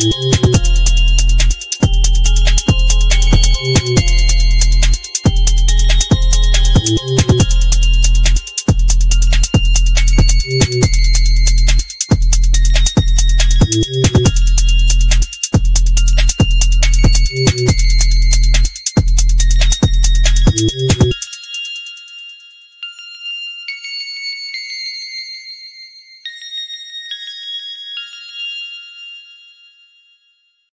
You.